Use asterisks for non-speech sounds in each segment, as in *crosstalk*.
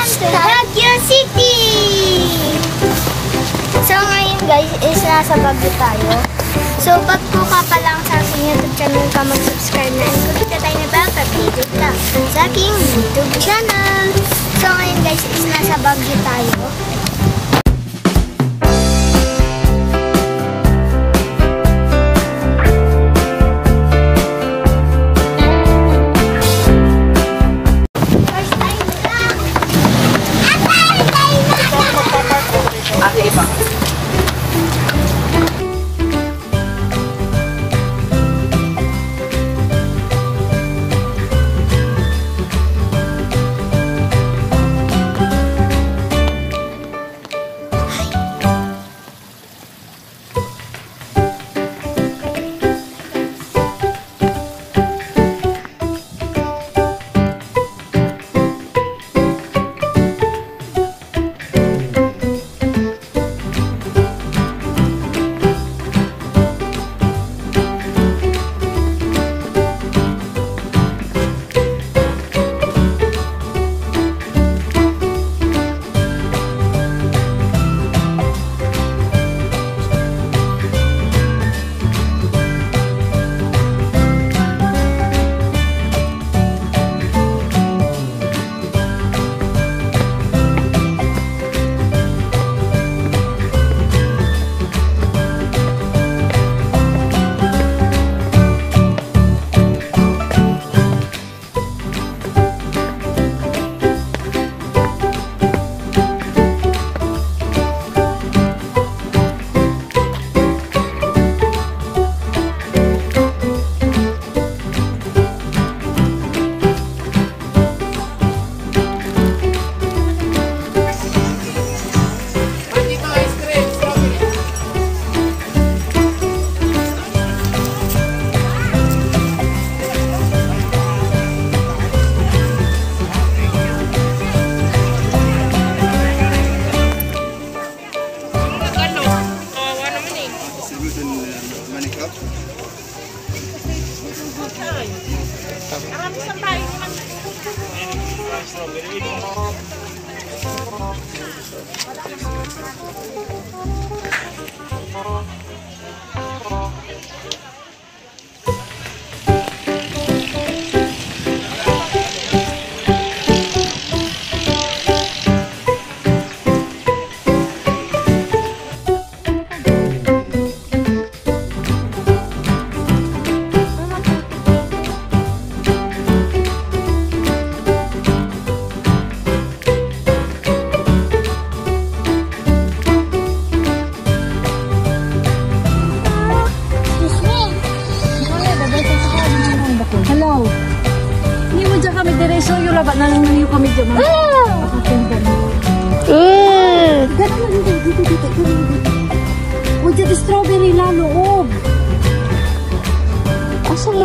Welcome to Baguio City! So ngayon guys is nasa Baguio tayo. So pag po ka pa lang sa aking YouTube channel ka mag-subscribe na and kulit na tayo na bell para updated ka sa aking YouTube channel. So ngayon guys is nasa Baguio tayo.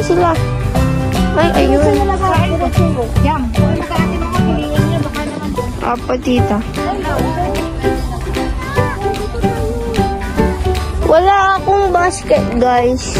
Na sila? Ay, ayun. doon. Apa tita? Wala akong basket, guys.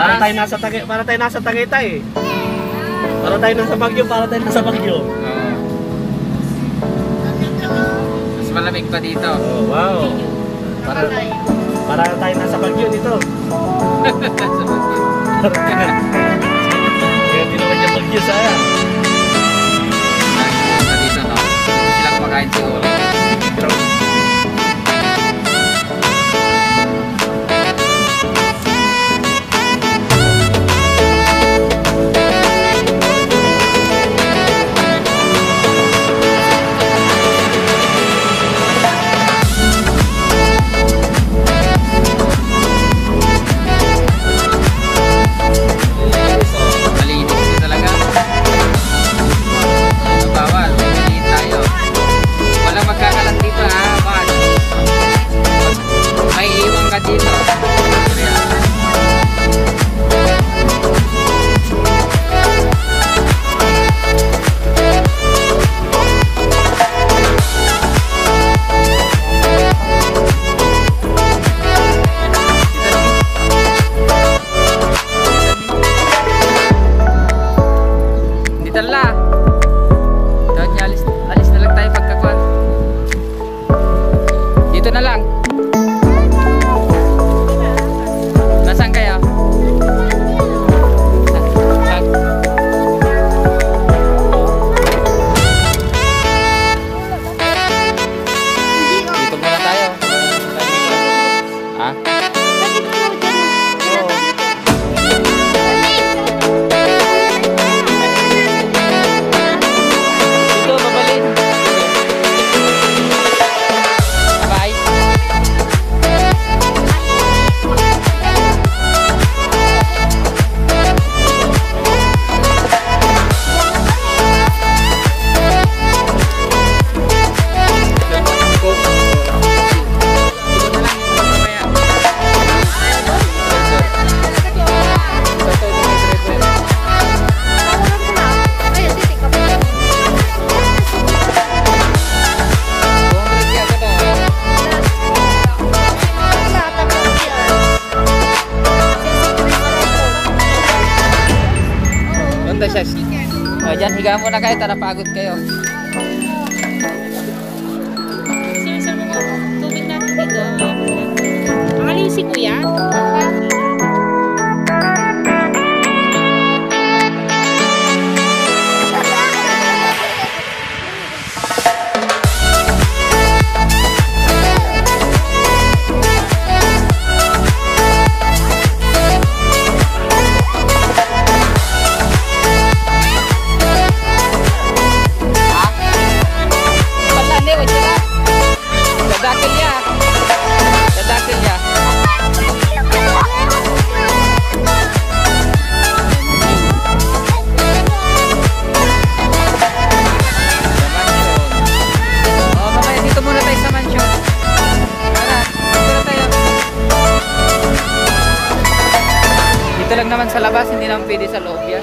Para tayo nasa Tagay, para tayo nasa Tagaytay. Eh. Para tayo nasa Bagyo, para tayo nasa Bagyo. Oo. Mas malamig pa dito. Oh, wow. Para para tayo nasa Bagyo dito. *laughs* Sa Bagyo. Kaya tinawag niya Bagyo saya. Dito no. Sila kumakain siguro. ಕೈತರಪ್ಪ ಆಗುತ್ತೆ.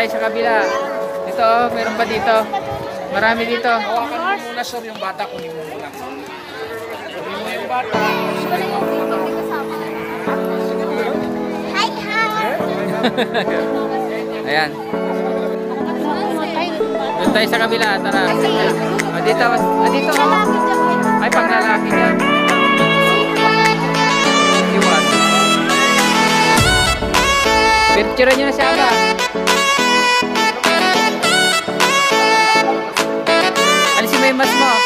tayo sa kabila. Ito oh, meron pa dito. Marami dito. Hawakan mo muna sir yung bata, kunin mo muna. Kunin mo yung bata. Hi! Ayan. Doon tayo sa kabila, tara. O dito, o dito. Oh. Ay, panglalaki yan. Picture nyo na siya ba? much more.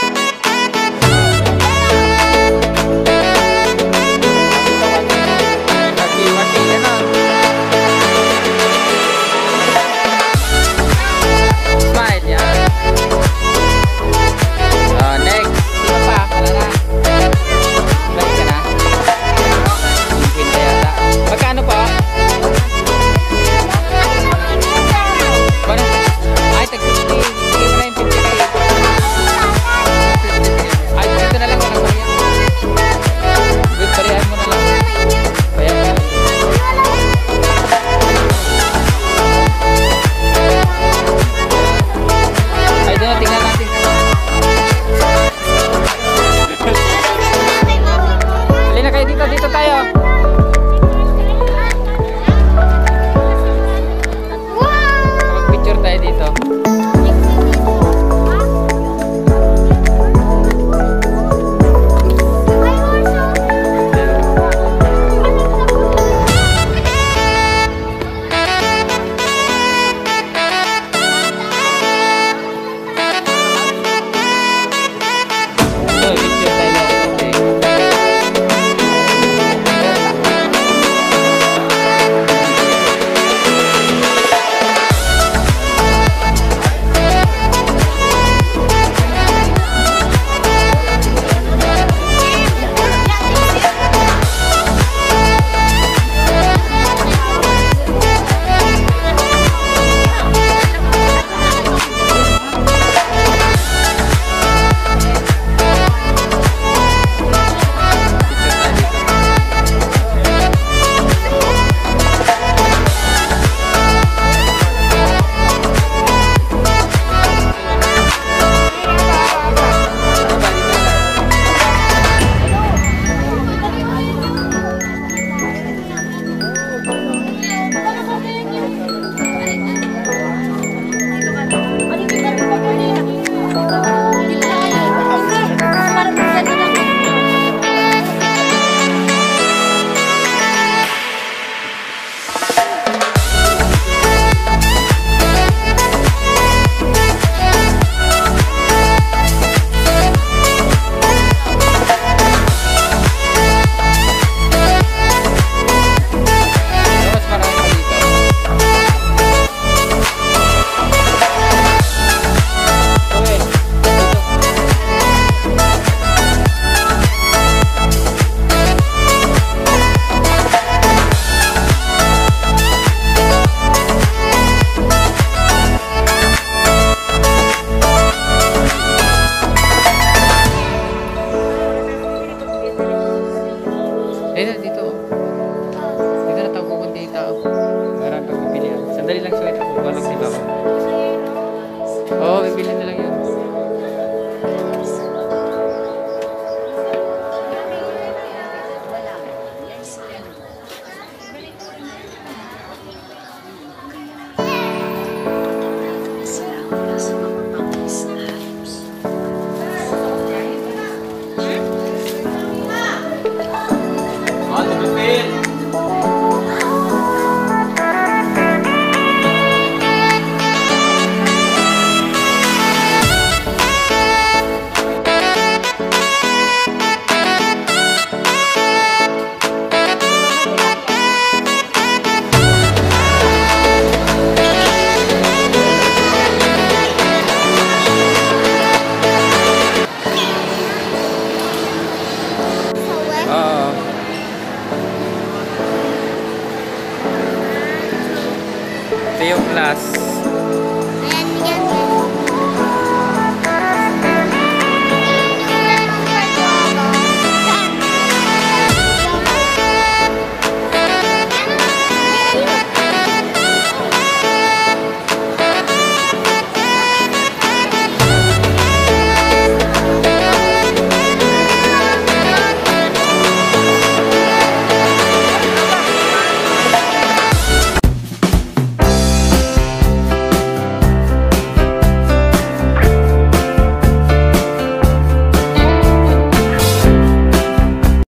Leo Plus.